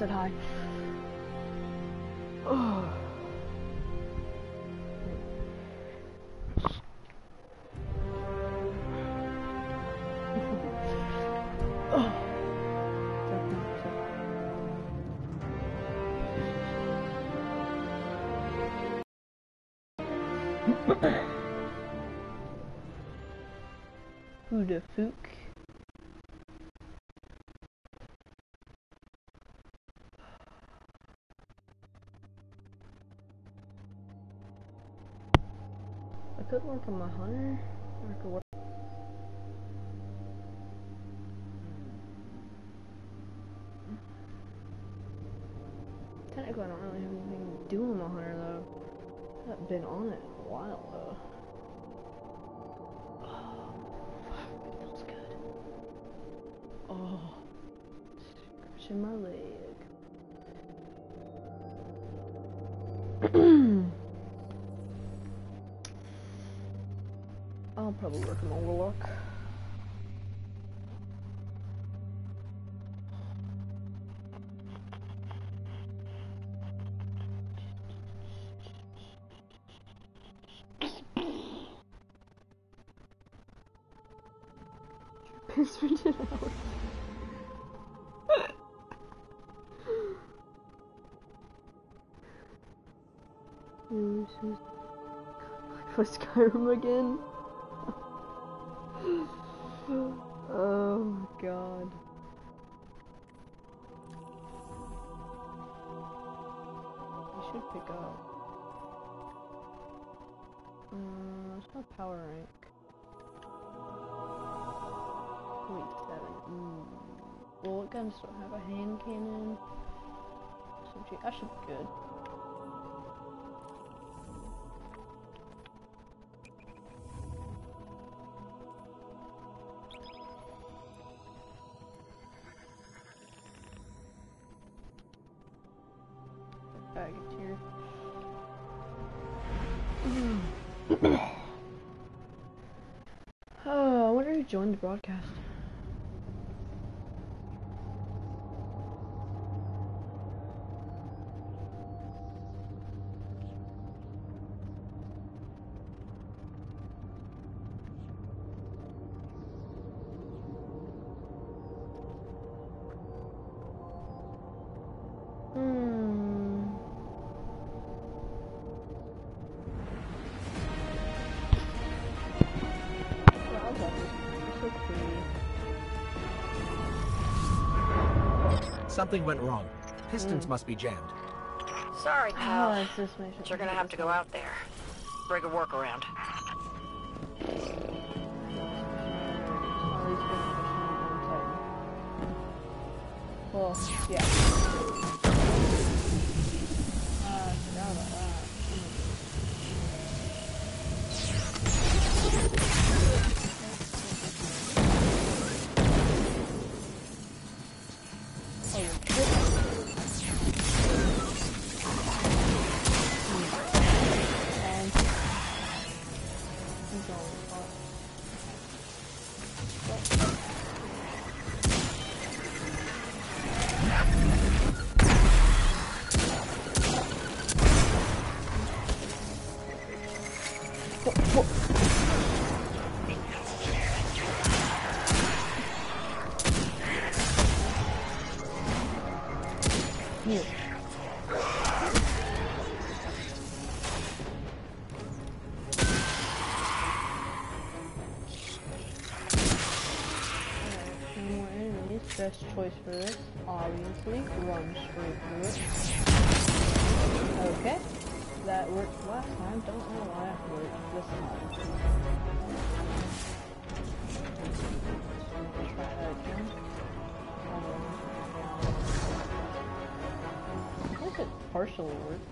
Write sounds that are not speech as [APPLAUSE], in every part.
said hi. Oh. Who the fuck? Could work on my hunter, I could work. Technically, I don't really have anything to do with my hunter though. I haven't been on it a while though. Oh, fuck, it feels good. Oh, scratching my leg. I'll probably work on my warlock. Piss For Skyrim [LAUGHS] again? God. We should pick up. Uh, it's not power rank. Wait, seven. Mm. Well, guns don't have? A hand cannon. I should be good. Baggage here. [SIGHS] oh, I wonder who joined the broadcast. Something went wrong. Pistons must be jammed. Sorry, Oh, pal. it's this but you're gonna have to go out there. Bring a workaround. Well, yeah. Ah, Here. Best choice for this, obviously, run straight through it. Okay. That worked last time, don't know why it worked this time. It partially worked.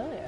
Oh, yeah.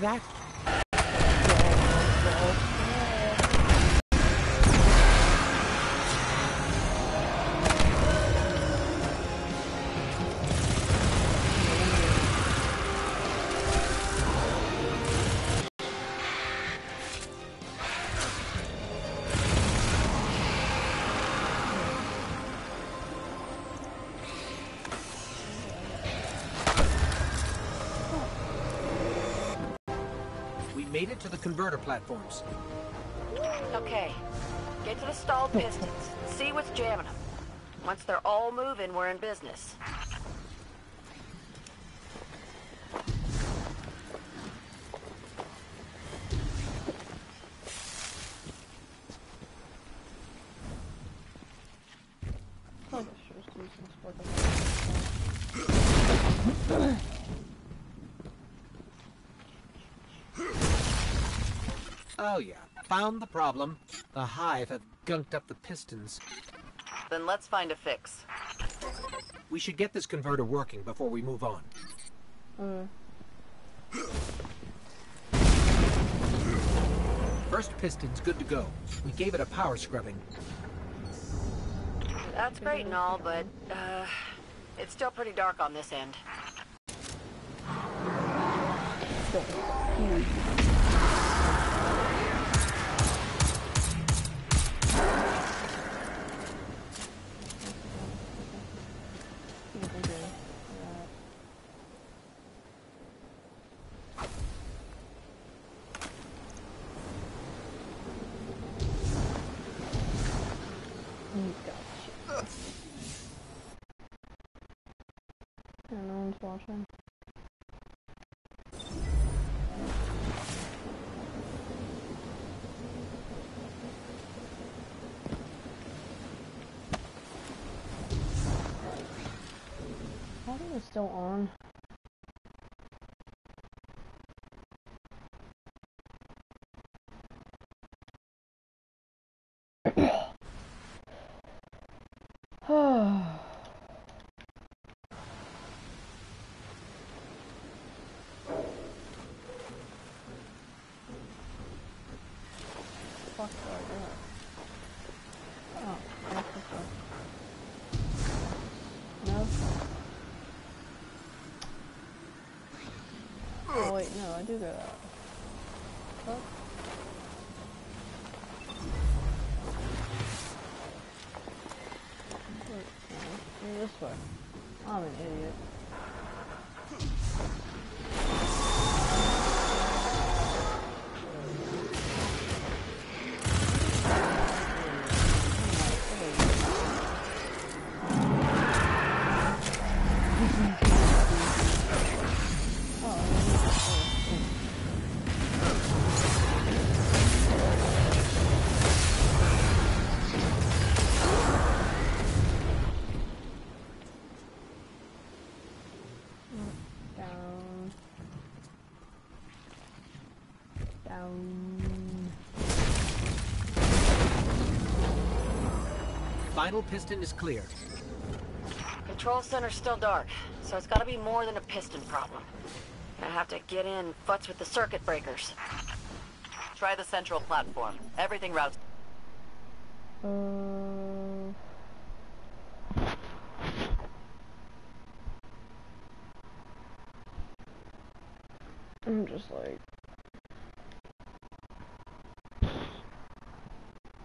That? We made it to the converter platforms. Okay. Get to the stalled [LAUGHS] pistons. See what's jamming them. Once they're all moving, we're in business. Probably [CLEARS THROAT] should just do some sparkle. Oh yeah, found the problem. The Hive have gunked up the pistons. Then let's find a fix. We should get this converter working before we move on. Uh, First piston's good to go. We gave it a power scrubbing. That's great and all, but, uh, it's still pretty dark on this end. still huge. Yeah, no one's watching. How is still on? Fuck [SIGHS] [SIGHS] do I do? Oh, that's the fuck. No? Oh wait, no, I do go that. Fuck. Wait, no, this way. I'm an idiot. Final piston is clear. Control center's still dark, so it's gotta be more than a piston problem. I have to get in, futz with the circuit breakers. Try the central platform. Everything routes. Uh. I'm just like